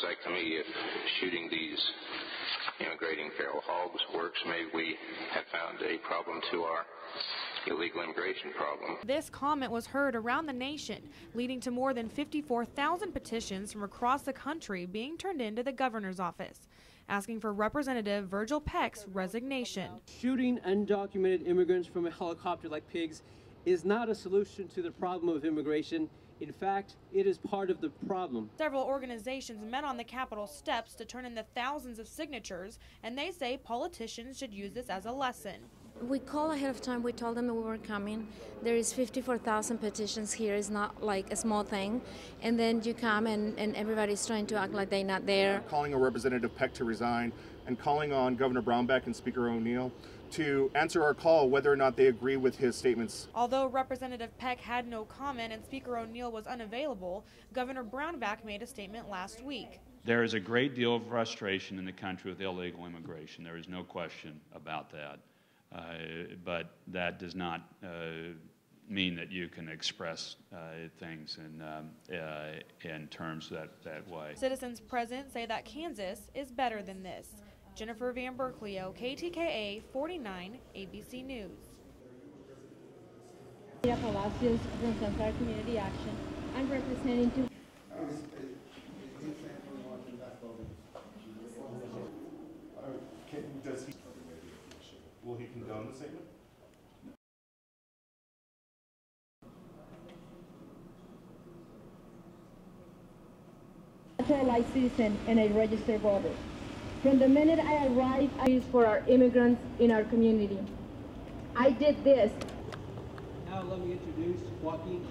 Looks like to me if shooting these immigrating feral hogs works, maybe we have found a problem to our illegal immigration problem. This comment was heard around the nation, leading to more than 54,000 petitions from across the country being turned into the governor's office, asking for Representative Virgil Peck's resignation. Shooting undocumented immigrants from a helicopter like pigs is not a solution to the problem of immigration. In fact, it is part of the problem. Several organizations met on the Capitol steps to turn in the thousands of signatures, and they say politicians should use this as a lesson. We call ahead of time. We told them that we were coming. There is 54,000 petitions here. It's not like a small thing. And then you come and, and everybody's trying to act like they're not there. Calling a Representative Peck to resign and calling on Governor Brownback and Speaker O'Neal to answer our call whether or not they agree with his statements. Although Representative Peck had no comment and Speaker O'Neal was unavailable, Governor Brownback made a statement last week. There is a great deal of frustration in the country with illegal immigration. There is no question about that. Uh, but that does not uh, mean that you can express uh, things in, um, uh, in terms that, that way. Citizens present say that Kansas is better than this. Jennifer Van Berklio, KTKA 49 ABC News. Palacios from Central Community Action. I'm representing two. Will he condone the statement? naturalized citizen and a registered voter. From the minute I arrived, I used for our immigrants in our community. I did this. Now let me introduce Joaquin